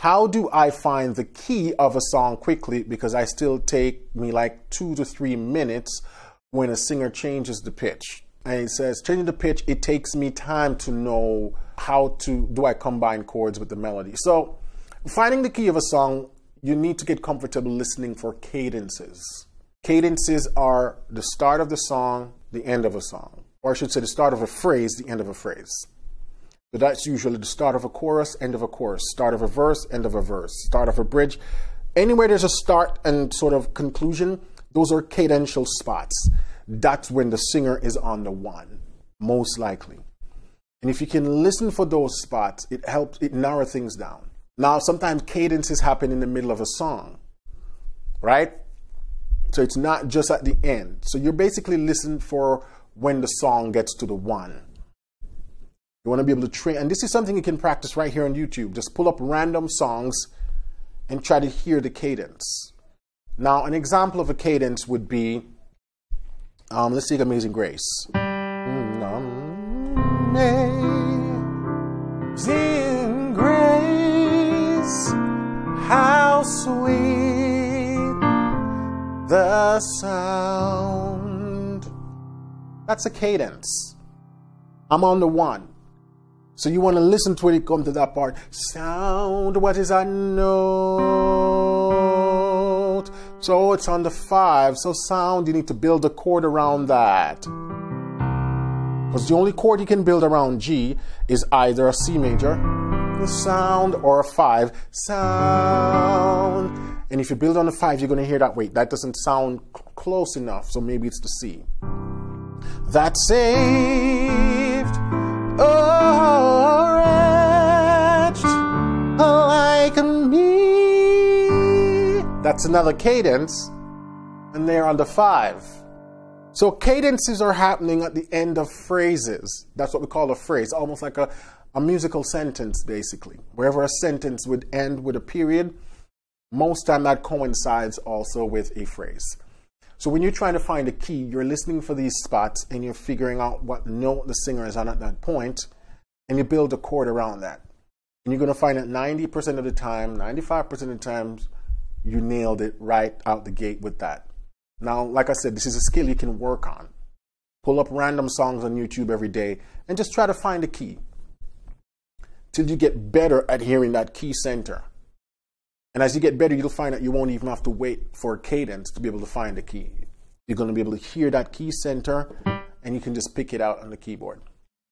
how do I find the key of a song quickly? Because I still take me like two to three minutes when a singer changes the pitch. And it says, changing the pitch, it takes me time to know how to do I combine chords with the melody. So finding the key of a song, you need to get comfortable listening for cadences. Cadences are the start of the song, the end of a song. Or I should say the start of a phrase, the end of a phrase. So that's usually the start of a chorus, end of a chorus, start of a verse, end of a verse, start of a bridge. Anywhere there's a start and sort of conclusion, those are cadential spots. That's when the singer is on the one, most likely. And if you can listen for those spots, it helps, it narrow things down. Now, sometimes cadences happen in the middle of a song, right? So it's not just at the end. So you're basically listening for when the song gets to the one. You want to be able to train, and this is something you can practice right here on YouTube. Just pull up random songs and try to hear the cadence. Now, an example of a cadence would be, um, let's take Amazing Grace. Amazing Grace, how sweet the sound. That's a cadence. I'm on the one. So you want to listen to it, it come to that part. Sound, what is a note? So it's on the five. So sound, you need to build a chord around that. Because the only chord you can build around G is either a C major, a sound, or a five. Sound. And if you build on the five, you're going to hear that. Wait, that doesn't sound close enough. So maybe it's the C. That's saved. That's another cadence, and they're on the five. So cadences are happening at the end of phrases. That's what we call a phrase, almost like a, a musical sentence, basically. Wherever a sentence would end with a period, most time that coincides also with a phrase. So when you're trying to find a key, you're listening for these spots and you're figuring out what note the singer is on at that point, and you build a chord around that. And you're going to find that 90% of the time, 95% of the times, you nailed it right out the gate with that. Now, like I said, this is a skill you can work on. Pull up random songs on YouTube every day and just try to find a key till you get better at hearing that key center. And as you get better, you'll find that you won't even have to wait for a cadence to be able to find a key. You're going to be able to hear that key center and you can just pick it out on the keyboard.